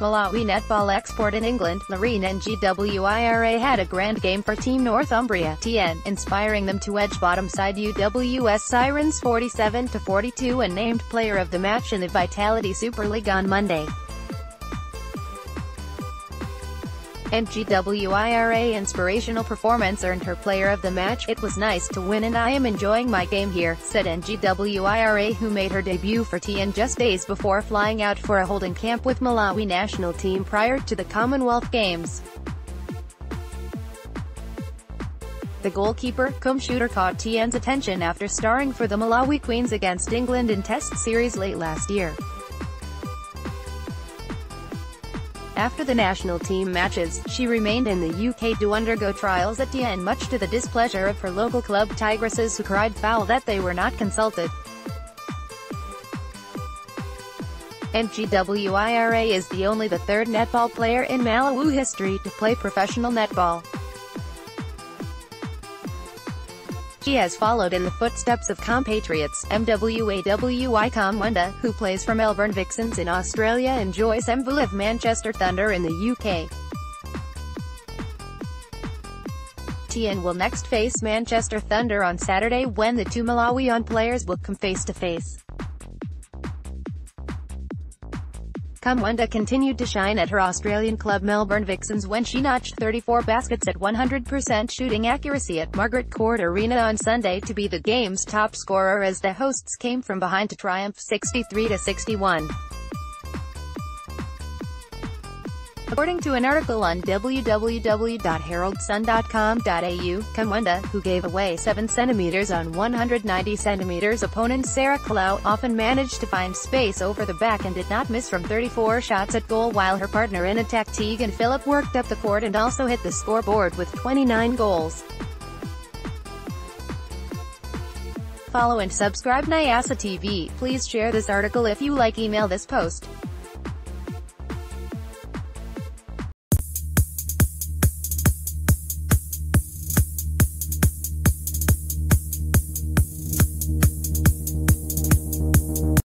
Malawi uh, netball export in England, Laureen Ngwira had a grand game for Team Northumbria, TN, inspiring them to edge bottom side UWS Sirens 47-42 and named player of the match in the Vitality Super League on Monday. And GWIRA inspirational performance earned her player of the match. It was nice to win and I am enjoying my game here, said NGWIRA who made her debut for TN just days before flying out for a holding camp with Malawi national team prior to the Commonwealth Games. The goalkeeper, cum shooter caught TN's attention after starring for the Malawi Queens against England in Test series late last year. After the national team matches, she remained in the UK to undergo trials at TN much to the displeasure of her local club Tigresses who cried foul that they were not consulted. NGWIRA is the only the third netball player in Malawi history to play professional netball. He has followed in the footsteps of compatriots, MWAWI Kamwenda, who plays for Melbourne Vixens in Australia and Joyce Mvula of Manchester Thunder in the UK. TN will next face Manchester Thunder on Saturday when the two Malawian players will come face-to-face. -face. Kamwenda continued to shine at her Australian club Melbourne Vixens when she notched 34 baskets at 100% shooting accuracy at Margaret Court Arena on Sunday to be the game's top scorer as the hosts came from behind to triumph 63-61. According to an article on www.heraldsun.com.au, Kamwenda, who gave away 7 cm on 190 cm opponent Sarah Kalau, often managed to find space over the back and did not miss from 34 shots at goal while her partner in attack Tegan Phillip worked up the court and also hit the scoreboard with 29 goals. Follow and subscribe Nyasa TV. Please share this article if you like email this post.